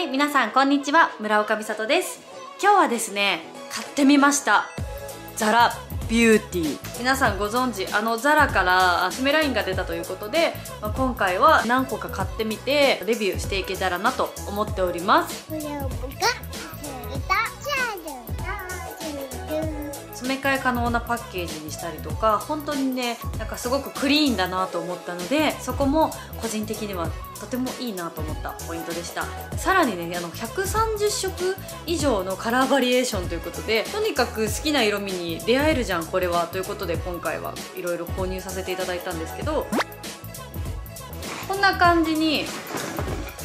はい皆さんこんにちは。村岡美里です。今日はですね買ってみました。ザラビューティー。皆さんご存知あのザラからスメラインが出たということで、まあ、今回は何個か買ってみてレビューしていけたらなと思っております。詰め替え可能なパッケージにしたりとか本当にねなんかすごくクリーンだなと思ったのでそこも個人的にはとてもいいなと思ったポイントでした。さらにねあの130色以上のカラーバリエーションということでとにかく好きな色味に出会えるじゃんこれはということで今回はいろいろ購入させていただいたんですけどこんな感じに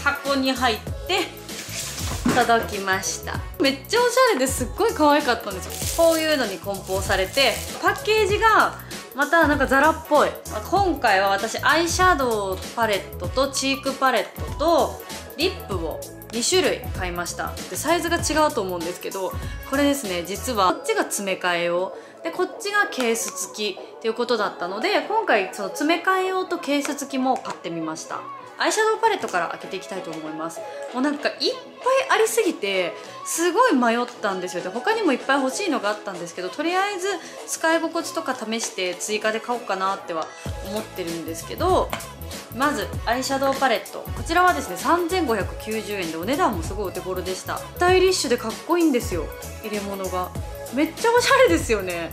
箱に入って届きました。めっちゃおしゃれですっごい可愛かったんですよ。こういうのに梱包されてパッケージがまたなんかザラっぽい。今回は私アイシャドウパレットとチークパレットとリップを2種類買いました。でサイズが違うと思うんですけどこれですね実はこっちが詰め替え用。でこっちがケース付きっていうことだったので今回その詰め替え用とケース付きも買ってみました。アイシャドウパレットから開けていきたいと思います。もうなんかいっぱいありすぎてすごい迷ったんですよ。で他にもいっぱい欲しいのがあったんですけどとりあえず使い心地とか試して追加で買おうかなっては思ってるんですけどまずアイシャドウパレット。こちらはですね3590円でお値段もすごいお手頃でした。スタイリッシュでかっこいいんですよ。入れ物が。めっちゃおしゃれですよね。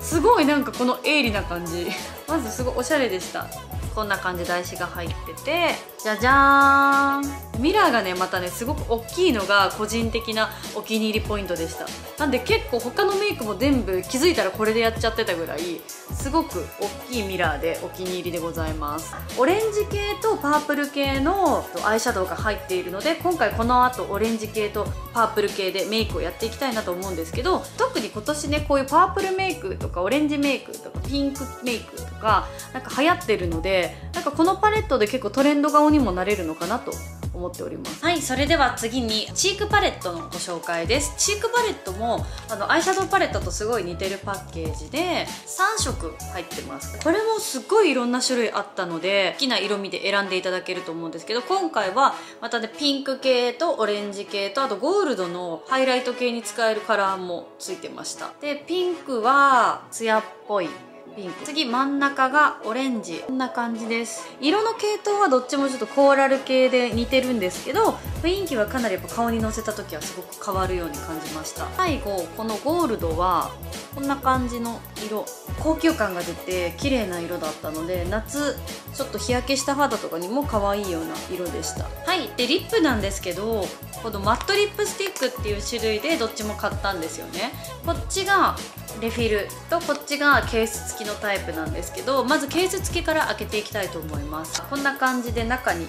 すごいなんかこの鋭利な感じ。まずすごいおしゃれでした。こんな感じ台紙が入っててじゃじゃーん。ミラーがねまたねすごく大きいのが個人的なお気に入りポイントでした。なんで結構他のメイクも全部気づいたらこれでやっちゃってたぐらいすごく大きいミラーでお気に入りでございます。オレンジ系とパープル系のアイシャドウが入っているので今回この後オレンジ系とパープル系でメイクをやっていきたいなと思うんですけど特に今年ねこういうパープルメイクとかオレンジメイクとかピンクメイクとかなんか流行ってるのでなんかこのパレットで結構トレンド顔にもなれるのかなと思っております。はいそれでは次にチークパレットのご紹介です。チークパレットもあのアイシャドウパレットとすごい似てるパッケージで3色入ってます。これもすっごいいろんな種類あったので好きな色味で選んでいただけると思うんですけど今回はまたねピンク系とオレンジ系とあとゴールドのハイライト系に使えるカラーもついてました。でピンクはツヤっぽい。ピンク。次真ん中がオレンジ。こんな感じです。色の系統はどっちもちょっとコーラル系で似てるんですけど雰囲気はかなりやっぱ顔にのせた時はすごく変わるように感じました。最後このゴールドはこんな感じの色高級感が出て綺麗な色だったので夏ちょっと日焼けした肌とかにも可愛いような色でした。はい。でリップなんですけどこのマットリップスティックっていう種類でどっちも買ったんですよね。こっちがレフィルとこっちがケース付きのタイプなんですけどまずケース付きから開けていきたいと思います。こんな感じで中に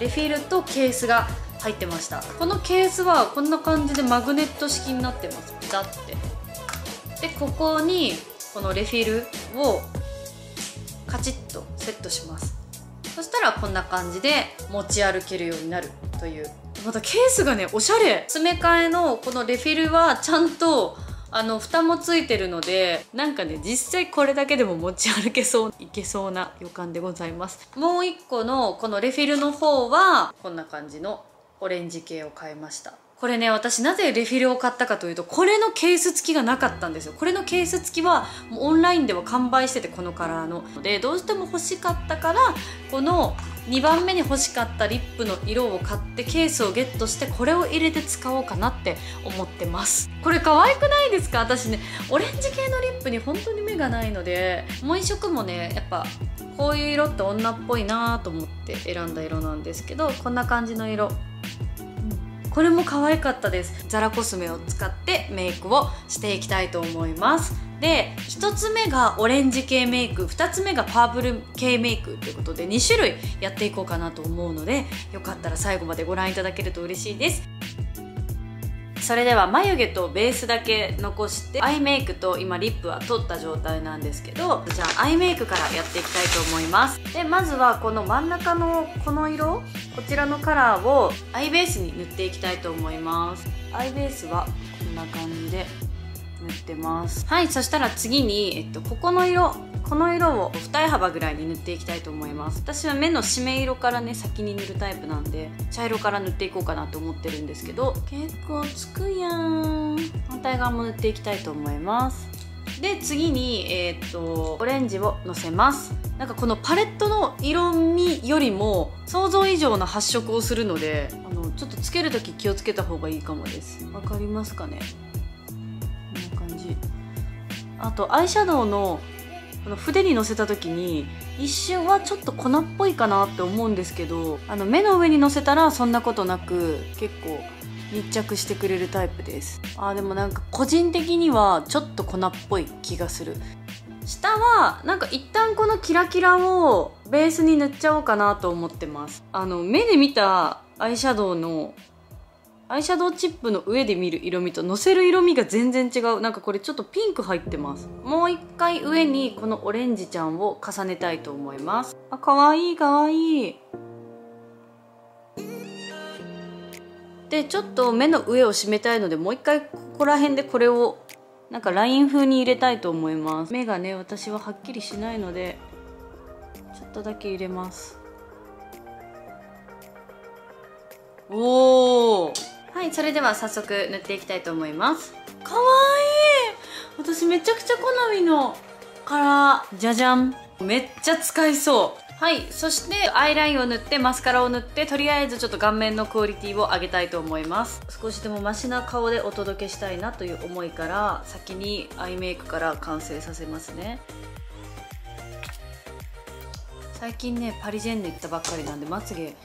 レフィルとケースが入ってました。このケースはこんな感じでマグネット式になってます。ピタって。でここにこのレフィルをカチッとセットします。そしたらこんな感じで持ち歩けるようになる。という。またケースがねおしゃれ。詰め替えのこのレフィルはちゃんとあの蓋もついてるのでなんかね実際これだけでも持ち歩けそういけそうな予感でございます。もう一個のこのレフィルの方はこんな感じのオレンジ系を買いました。これね私なぜレフィルを買ったかというとこれのケース付きがなかったんですよ。これのケース付きはもうオンラインでは完売しててこのカラーの。でどうしても欲しかったからこの2番目に欲しかったリップの色を買ってケースをゲットしてこれを入れて使おうかなって思ってます。これ可愛くないですか？私ねオレンジ系のリップに本当に目がないのでもう一色もねやっぱこういう色って女っぽいなと思って選んだ色なんですけどこんな感じの色。これも可愛かったです。ザラコスメを使ってメイクをしていきたいと思います。で1つ目がオレンジ系メイク2つ目がパープル系メイクということで2種類やっていこうかなと思うのでよかったら最後までご覧いただけると嬉しいです。それでは眉毛とベースだけ残してアイメイクと今リップは取った状態なんですけどじゃあアイメイクからやっていきたいと思います。でまずはこの真ん中のこの色こちらのカラーをアイベースに塗っていきたいと思います。アイベースはこんな感じで塗ってます。はいそしたら次に、えっと、ここの色この色を二重幅ぐらいに塗っていきたいと思います。私は目の締め色からね先に塗るタイプなんで茶色から塗っていこうかなと思ってるんですけど結構つくやん。反対側も塗っていきたいと思います。で次に、えー、っとオレンジをのせます。なんかこのパレットの色味よりも想像以上の発色をするのであのちょっとつける時気をつけた方がいいかもです。わかりますかね？こんな感じ。あとアイシャドウのこの筆にのせた時に一瞬はちょっと粉っぽいかなって思うんですけどあの目の上にのせたらそんなことなく結構密着してくれるタイプです。あーでもなんか個人的にはちょっと粉っぽい気がする。下はなんか一旦このキラキラをベースに塗っちゃおうかなと思ってます。あの目で見たアイシャドウのアイシャドウチップの上で見る色味とのせる色味が全然違う。なんかこれちょっとピンク入ってます。もう一回上にこのオレンジちゃんを重ねたいと思います。あかわいいかわいい。でちょっと目の上を締めたいのでもう一回ここら辺でこれをなんかライン風に入れたいと思います。目がね私ははっきりしないのでちょっとだけ入れます。おおはいそれでは早速塗っていきたいと思います。かわいい。私めちゃくちゃ好みのカラーじゃじゃん。めっちゃ使いそう。はいそしてアイラインを塗ってマスカラを塗ってとりあえずちょっと顔面のクオリティを上げたいと思います。少しでもマシな顔でお届けしたいなという思いから先にアイメイクから完成させますね。最近ねパリジェンヌ行ったばっかりなんでまつげ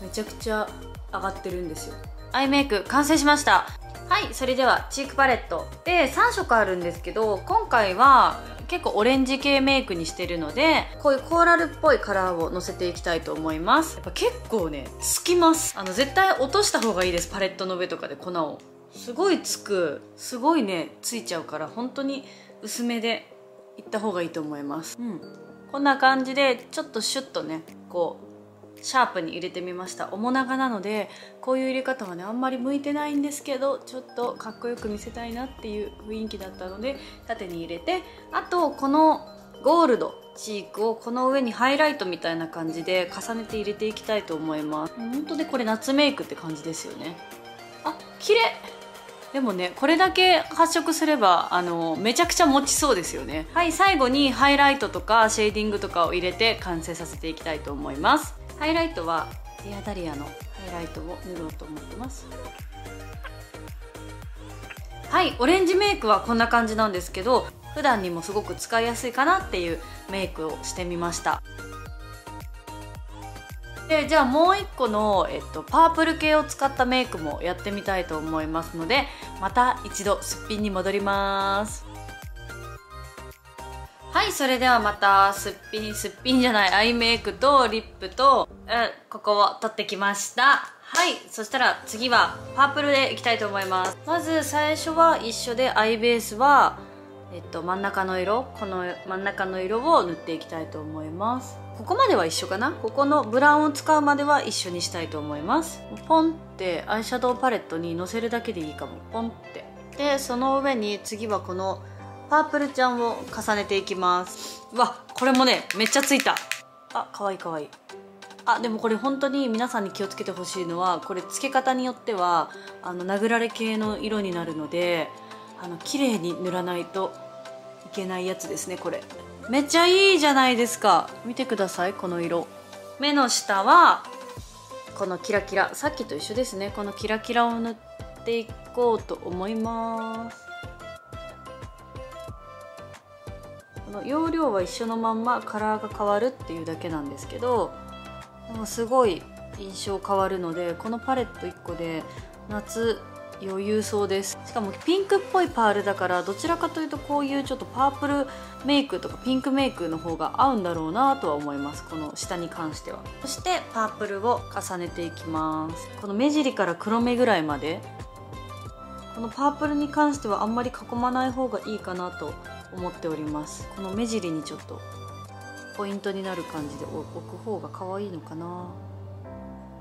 めちゃくちゃ上がってるんですよアイメイク完成しました。はいそれではチークパレット。で3色あるんですけど今回は結構オレンジ系メイクにしてるのでこういうコーラルっぽいカラーをのせていきたいと思います。やっぱ結構ねつきます。あの絶対落とした方がいいですパレットの上とかで粉を。すごいつくすごいねついちゃうから本当に薄めでいった方がいいと思います。うん。こんな感じでちょっとシュッとねこうシャープに入れてみました。面長なのでこういう入れ方はねあんまり向いてないんですけどちょっとかっこよく見せたいなっていう雰囲気だったので縦に入れてあとこのゴールドチークをこの上にハイライトみたいな感じで重ねて入れていきたいと思います。本当でこれ夏メイクって感じですよね。あ綺麗。でもねこれだけ発色すればあのめちゃくちゃ持ちそうですよね。はい最後にハイライトとかシェーディングとかを入れて完成させていきたいと思います。ハイライトはデアダリアのハイライトを塗ろうと思ってます。はいオレンジメイクはこんな感じなんですけど普段にもすごく使いやすいかなっていうメイクをしてみました。でじゃあもう一個の、えっと、パープル系を使ったメイクもやってみたいと思いますのでまた一度すっぴんに戻ります。はいそれではまたすっぴんすっぴんじゃないアイメイクとリップと、ここを取ってきました。はいそしたら次はパープルでいきたいと思います。まず最初は一緒でアイベースはえっと真ん中の色この真ん中の色を塗っていきたいと思います。ここまでは一緒かな？ここのブラウンを使うまでは一緒にしたいと思います。ポンってアイシャドウパレットにのせるだけでいいかも。ポンって。でその上に次はこのパープルちゃんを重ねていきます。うわこれもねめっちゃついた。あかわいいかわいい。あでもこれ本当に皆さんに気をつけてほしいのはこれ付け方によってはあの殴られ系の色になるのであの綺麗に塗らないといけないやつですねこれ。めっちゃいいじゃないですか。見てくださいこの色。目の下はこのキラキラ。さっきと一緒ですね。このキラキラを塗っていこうと思います。この容量は一緒のまんまカラーが変わるっていうだけなんですけどもうすごい印象変わるのでこのパレット1個で夏余裕そうです。しかもピンクっぽいパールだからどちらかというとこういうちょっとパープルメイクとかピンクメイクの方が合うんだろうなとは思います。この下に関しては。そしてパープルを重ねていきます。この目尻から黒目ぐらいまで。このパープルに関してはあんまり囲まない方がいいかなと思っております。この目尻にちょっとポイントになる感じで置く方が可愛いのかな。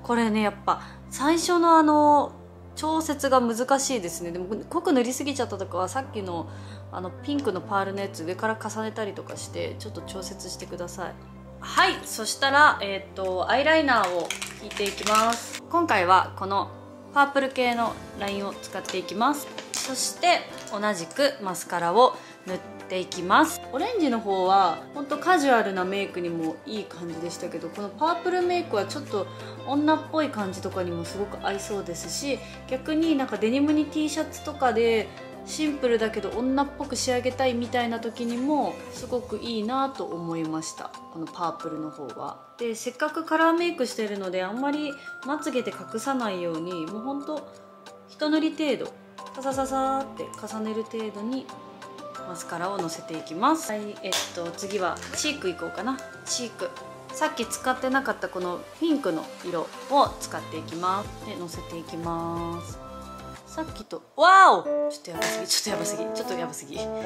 これねやっぱ最初のあの調節が難しいですね。でも濃く塗りすぎちゃったとかはさっきのあのピンクのパールのやつ上から重ねたりとかしてちょっと調節してください。はいそしたら、えーと、アイライナーを引いていきます。今回はこのパープル系のラインを使っていきます。そして同じくマスカラを塗っていきます。オレンジの方はほんとカジュアルなメイクにもいい感じでしたけどこのパープルメイクはちょっと女っぽい感じとかにもすごく合いそうですし逆になんかデニムに T シャツとかでシンプルだけど女っぽく仕上げたいみたいな時にもすごくいいなと思いました。このパープルの方は。でせっかくカラーメイクしてるのであんまりまつげで隠さないようにもうほんと一塗り程度ササササって重ねる程度にマスカラをのせていきます。はいえっと次はチークいこうかな。チーク。さっき使ってなかったこのピンクの色を使っていきます。でのせていきます。さっきとわおちょっとやばすぎちょっとやばすぎちょっとやばすぎ。ちょっと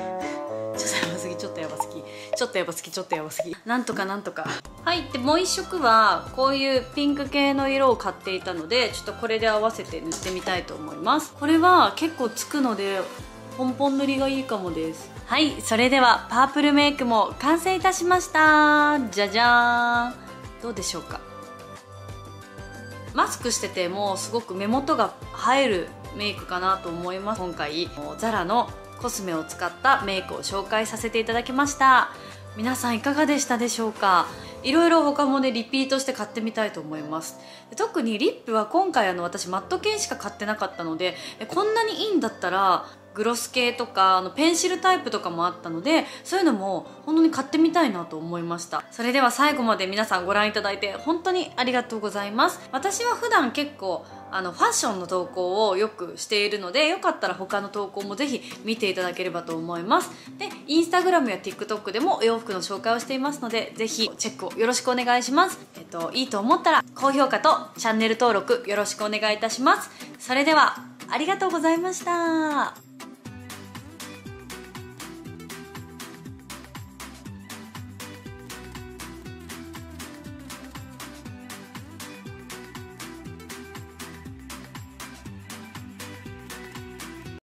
やばすぎ ちょっとやばすぎ。ちょっとやばすぎちょっとやばすぎ。なんとかなんとか。はいでもう一色はこういうピンク系の色を買っていたのでちょっとこれで合わせて塗ってみたいと思います。これは結構つくのでポンポン塗りがいいかもです。はいそれではパープルメイクも完成いたしました。じゃじゃーん。どうでしょうか。マスクしててもすごく目元が映えるメイクかなと思います。今回ザラのコスメを使ったメイクを紹介させていただきました。皆さんいかがでしたでしょうか。いろいろ他もねリピートして買ってみたいと思います。特にリップは今回あの私マット系しか買ってなかったのでこんなにいいんだったらグロス系とかあのペンシルタイプとかもあったのでそういうのも本当に買ってみたいなと思いました。それでは最後まで皆さんご覧いただいて本当にありがとうございます。私は普段結構あのファッションの投稿をよくしているのでよかったら他の投稿もぜひ見ていただければと思います。でインスタグラムや TikTok でもお洋服の紹介をしていますのでぜひチェックをよろしくお願いします。えっといいと思ったら高評価とチャンネル登録よろしくお願いいたします。それではありがとうございました。